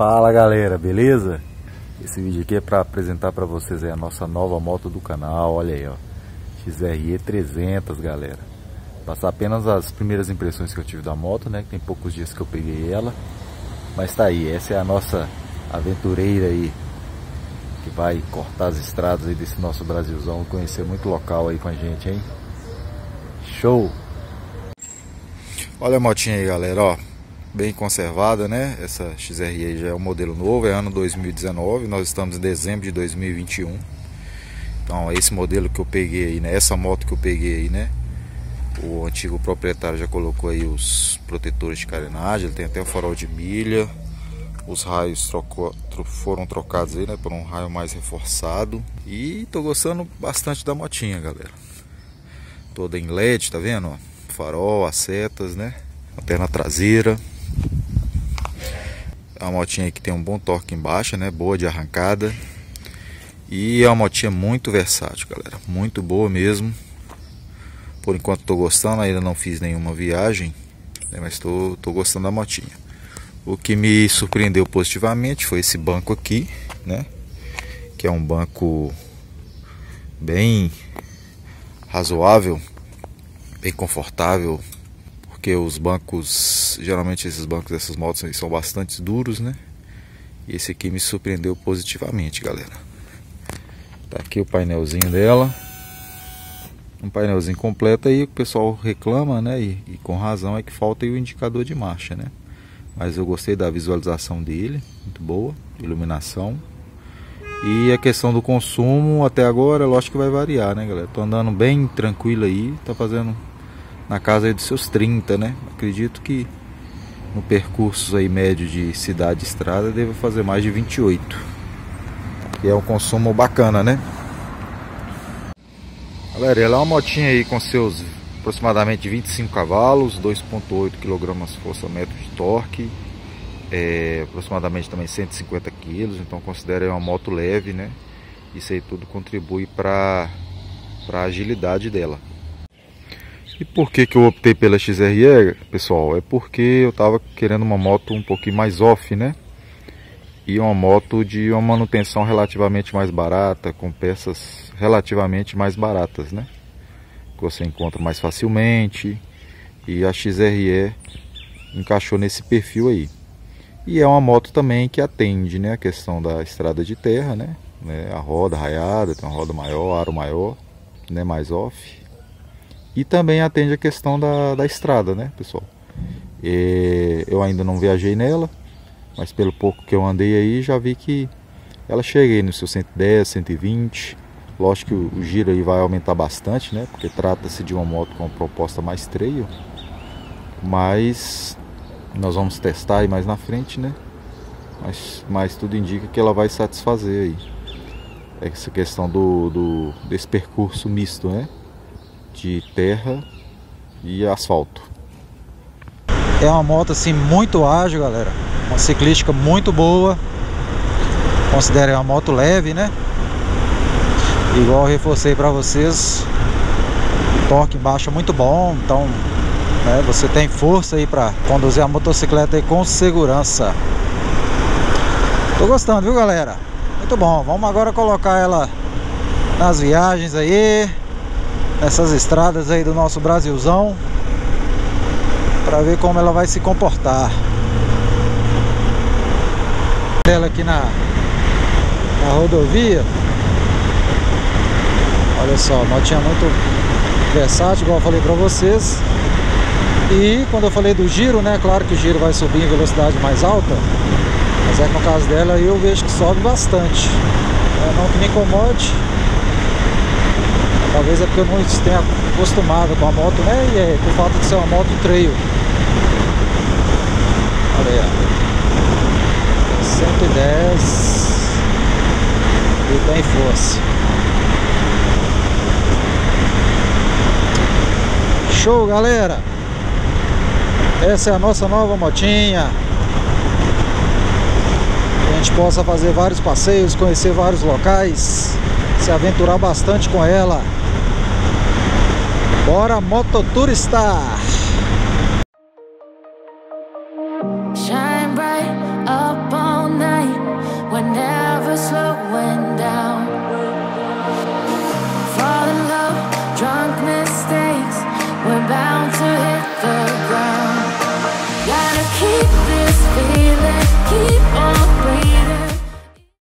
Fala galera, beleza? Esse vídeo aqui é para apresentar para vocês a nossa nova moto do canal, olha aí ó XRE 300 galera Passar apenas as primeiras impressões que eu tive da moto, né? Tem poucos dias que eu peguei ela Mas tá aí, essa é a nossa aventureira aí Que vai cortar as estradas aí desse nosso Brasilzão Conhecer muito local aí com a gente, hein? Show! Olha a motinha aí galera, ó bem conservada, né? Essa XRE já é um modelo novo, é ano 2019, nós estamos em dezembro de 2021. Então, esse modelo que eu peguei aí, né? Essa moto que eu peguei aí, né? O antigo proprietário já colocou aí os protetores de carenagem, ele tem até o farol de milha. Os raios trocou, foram trocados aí, né, por um raio mais reforçado. E tô gostando bastante da motinha, galera. Toda em LED, tá vendo? Farol, as setas, né? Lanterna traseira. É uma motinha que tem um bom torque embaixo, né? Boa de arrancada. E é uma motinha muito versátil, galera. Muito boa mesmo. Por enquanto estou gostando, ainda não fiz nenhuma viagem, né? mas estou gostando da motinha. O que me surpreendeu positivamente foi esse banco aqui, né? Que é um banco bem razoável, bem confortável, porque os bancos, geralmente esses bancos dessas motos são bastante duros, né? E esse aqui me surpreendeu positivamente, galera. Tá aqui o painelzinho dela. Um painelzinho completo aí, o pessoal reclama, né? E, e com razão é que falta o indicador de marcha, né? Mas eu gostei da visualização dele, muito boa, iluminação. E a questão do consumo até agora, lógico que vai variar, né, galera? Tô andando bem tranquilo aí, tá fazendo na casa dos seus 30, né? Acredito que no percurso aí médio de cidade estrada deve fazer mais de 28. E é um consumo bacana, né? Galera, ela é uma motinha aí com seus aproximadamente 25 cavalos, 2.8 kg força metro de torque, é, aproximadamente também 150 kg, então considera uma moto leve, né? Isso aí tudo contribui para a agilidade dela. E por que, que eu optei pela XRE, pessoal? É porque eu estava querendo uma moto um pouquinho mais off, né? E uma moto de uma manutenção relativamente mais barata, com peças relativamente mais baratas, né? Que você encontra mais facilmente. E a XRE encaixou nesse perfil aí. E é uma moto também que atende, né? A questão da estrada de terra, né? né? A roda raiada, tem uma roda maior, aro maior, né? Mais off e também atende a questão da, da estrada, né, pessoal? E eu ainda não viajei nela, mas pelo pouco que eu andei aí já vi que ela chega no seu 110, 120. Lógico que o, o giro aí vai aumentar bastante, né? Porque trata-se de uma moto com uma proposta mais trail. Mas nós vamos testar aí mais na frente, né? Mas, mas tudo indica que ela vai satisfazer aí. Essa questão do, do desse percurso misto, né? De terra e asfalto. É uma moto assim muito ágil, galera. Uma ciclística muito boa. Considere uma moto leve, né? Igual reforcei para vocês, torque embaixo é muito bom, então né, você tem força aí para conduzir a motocicleta aí com segurança. Tô gostando, viu, galera? Muito bom. Vamos agora colocar ela nas viagens aí nessas estradas aí do nosso Brasilzão para ver como ela vai se comportar. Ela aqui na, na rodovia. Olha só, motinha muito versátil, igual eu falei para vocês. E quando eu falei do giro, né? Claro que o giro vai subir em velocidade mais alta. Mas é que no caso dela eu vejo que sobe bastante. É, não que me incomode, Talvez é porque eu não tenha acostumado com a moto, né? E é por falta de ser uma moto trail. Olha aí, ó. 110 e tem força. Show, galera! Essa é a nossa nova motinha. Que a gente possa fazer vários passeios, conhecer vários locais, se aventurar bastante com ela. Bora mototuristar! Já